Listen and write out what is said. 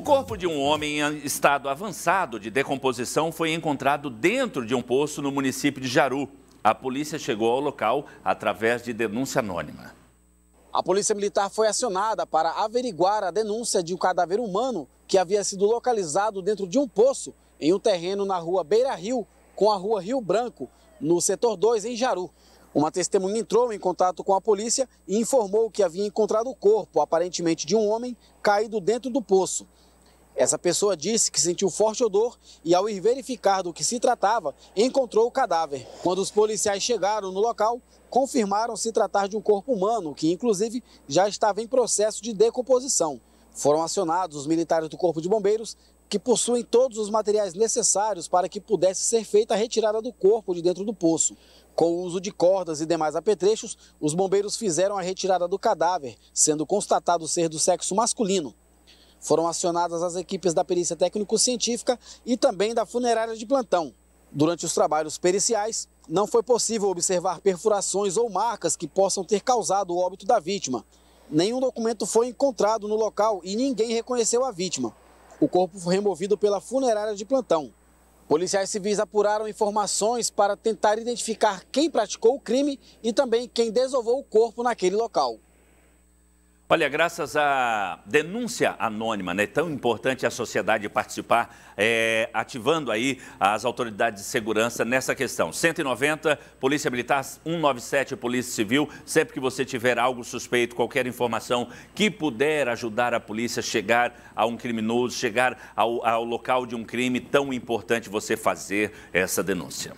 O corpo de um homem em estado avançado de decomposição foi encontrado dentro de um poço no município de Jaru. A polícia chegou ao local através de denúncia anônima. A polícia militar foi acionada para averiguar a denúncia de um cadáver humano que havia sido localizado dentro de um poço em um terreno na rua Beira Rio com a rua Rio Branco, no setor 2, em Jaru. Uma testemunha entrou em contato com a polícia e informou que havia encontrado o corpo, aparentemente de um homem, caído dentro do poço. Essa pessoa disse que sentiu forte odor e, ao ir verificar do que se tratava, encontrou o cadáver. Quando os policiais chegaram no local, confirmaram se tratar de um corpo humano, que inclusive já estava em processo de decomposição. Foram acionados os militares do Corpo de Bombeiros, que possuem todos os materiais necessários para que pudesse ser feita a retirada do corpo de dentro do poço. Com o uso de cordas e demais apetrechos, os bombeiros fizeram a retirada do cadáver, sendo constatado ser do sexo masculino. Foram acionadas as equipes da perícia técnico-científica e também da funerária de plantão. Durante os trabalhos periciais, não foi possível observar perfurações ou marcas que possam ter causado o óbito da vítima. Nenhum documento foi encontrado no local e ninguém reconheceu a vítima. O corpo foi removido pela funerária de plantão. Policiais civis apuraram informações para tentar identificar quem praticou o crime e também quem desovou o corpo naquele local. Olha, graças à denúncia anônima, né, tão importante a sociedade participar, é, ativando aí as autoridades de segurança nessa questão. 190, Polícia Militar, 197, Polícia Civil. Sempre que você tiver algo suspeito, qualquer informação que puder ajudar a polícia a chegar a um criminoso, chegar ao, ao local de um crime, tão importante você fazer essa denúncia.